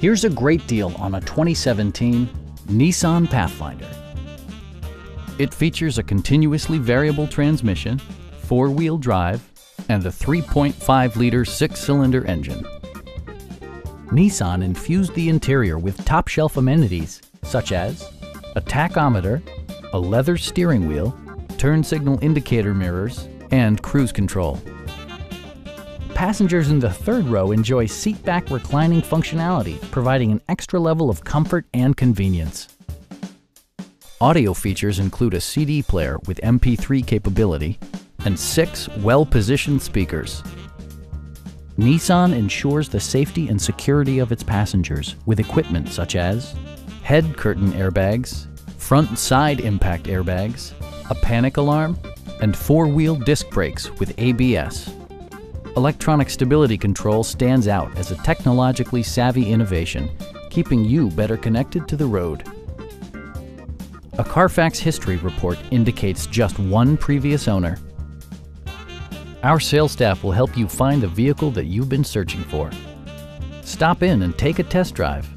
Here's a great deal on a 2017 Nissan Pathfinder. It features a continuously variable transmission, four-wheel drive, and a 3.5-liter six-cylinder engine. Nissan infused the interior with top-shelf amenities such as a tachometer, a leather steering wheel, turn signal indicator mirrors, and cruise control. Passengers in the third row enjoy seat-back reclining functionality, providing an extra level of comfort and convenience. Audio features include a CD player with MP3 capability and six well-positioned speakers. Nissan ensures the safety and security of its passengers with equipment such as head curtain airbags, front and side impact airbags, a panic alarm, and four-wheel disc brakes with ABS. Electronic stability control stands out as a technologically savvy innovation, keeping you better connected to the road. A Carfax history report indicates just one previous owner. Our sales staff will help you find the vehicle that you've been searching for. Stop in and take a test drive.